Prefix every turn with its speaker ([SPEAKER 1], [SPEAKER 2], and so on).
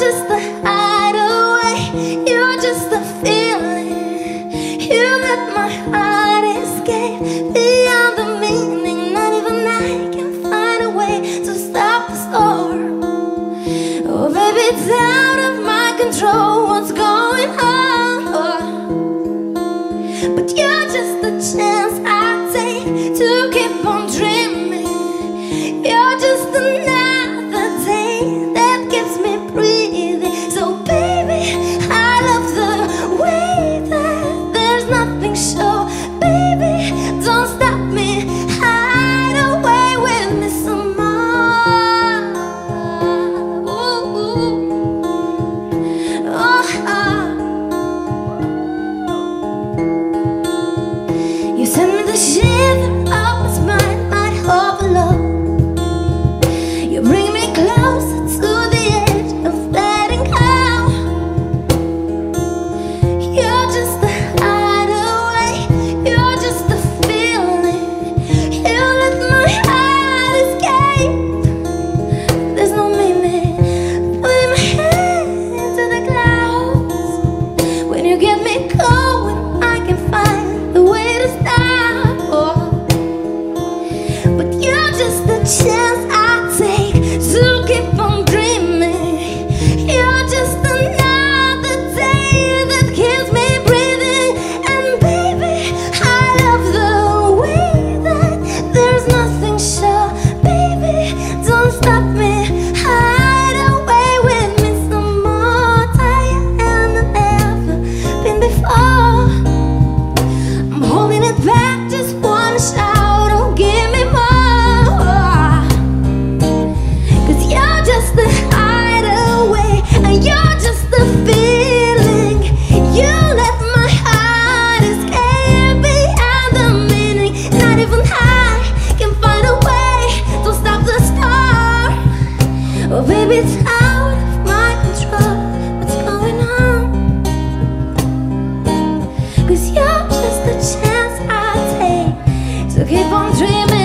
[SPEAKER 1] just the hideaway. You're just the feeling. You let my heart escape beyond the meaning. Not even I can find a way to stop the storm. Oh, baby, it's out of my control. What's going on? But you're just the chance. keep on dreaming.